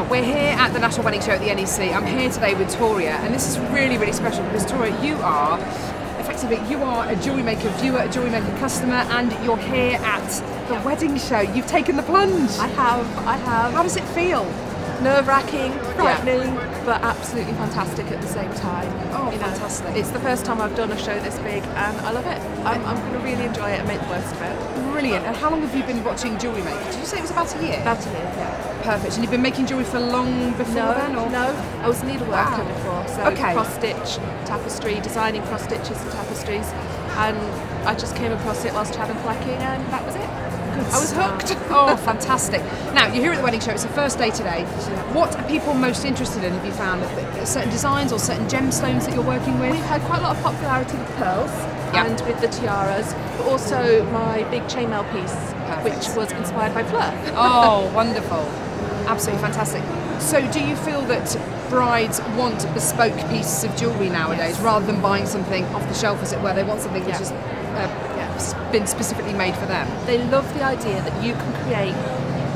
Now, we're here at the National Wedding Show at the NEC. I'm here today with Toria, and this is really, really special because, Toria, you are effectively you are a jewellery maker viewer, a jewellery maker customer, and you're here at the wedding show. You've taken the plunge. I have, I have. How does it feel? Nerve wracking, frightening, yeah. but absolutely fantastic at the same time. Oh, you know, fantastic. It's the first time I've done a show this big and I love it. I'm, I'm going to really enjoy it and make the most of it. Brilliant. And how long have you been watching jewellery making? Did you say it was about a year? About a year, yeah. Perfect. And you've been making jewellery for long before no, then? Or? No, I was a needleworker wow. before, so okay. cross stitch, tapestry, designing cross stitches and tapestries, and I just came across it whilst travel flacking, and that was it. I was hooked. oh, fantastic. Now, you're here at the wedding show, it's the first day today. What are people most interested in, have you found? Certain designs or certain gemstones that you're working with? We've had quite a lot of popularity with pearls yep. and with the tiaras, but also my big chainmail piece, Perfect. which was inspired by Fleur. oh, wonderful absolutely fantastic. So, do you feel that brides want bespoke pieces of jewellery nowadays yes. rather than buying something off the shelf, as it were? They want something which has uh, yeah, been specifically made for them. They love the idea that you can create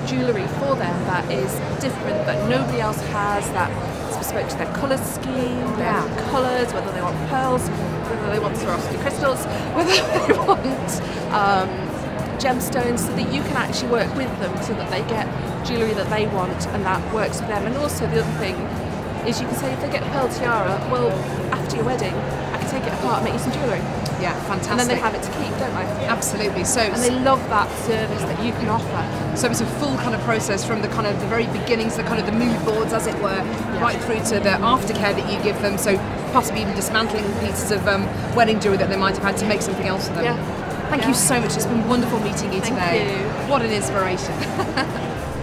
jewellery for them that is different, that nobody else has, that is bespoke to their colour scheme, their yeah. colours, whether they want pearls, whether they want Swarovski crystals, whether they want. Um, gemstones so that you can actually work with them so that they get jewellery that they want and that works for them. And also the other thing is you can say if they get a pearl tiara, well, after your wedding, I can take it apart and make you some jewellery. Yeah, fantastic. And then they have it to keep, don't they? Absolutely. So and they love that service that you can offer. So it's a full kind of process from the kind of the very beginnings, the kind of the mood boards, as it were, yeah. right through to the aftercare that you give them. So possibly even dismantling pieces of um, wedding jewelry that they might have had to make something else for them. Yeah. Thank yeah. you so much. It's been wonderful meeting you Thank today. You. What an inspiration.